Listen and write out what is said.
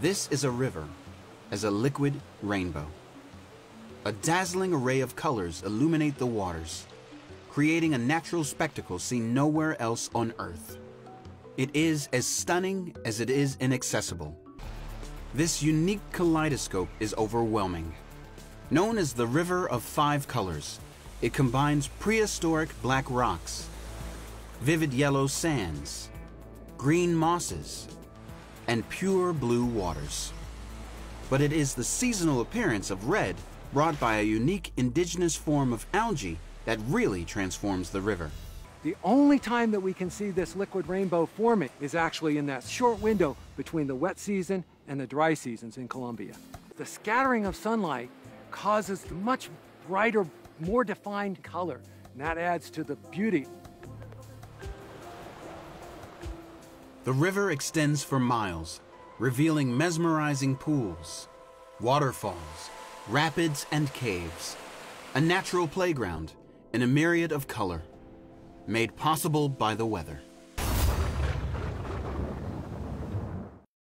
This is a river as a liquid rainbow. A dazzling array of colors illuminate the waters, creating a natural spectacle seen nowhere else on Earth. It is as stunning as it is inaccessible. This unique kaleidoscope is overwhelming. Known as the River of Five Colors, it combines prehistoric black rocks, vivid yellow sands, green mosses, and pure blue waters. But it is the seasonal appearance of red brought by a unique indigenous form of algae that really transforms the river. The only time that we can see this liquid rainbow forming is actually in that short window between the wet season and the dry seasons in Colombia. The scattering of sunlight causes the much brighter, more defined color, and that adds to the beauty. The river extends for miles, revealing mesmerizing pools, waterfalls, rapids, and caves, a natural playground in a myriad of color, made possible by the weather.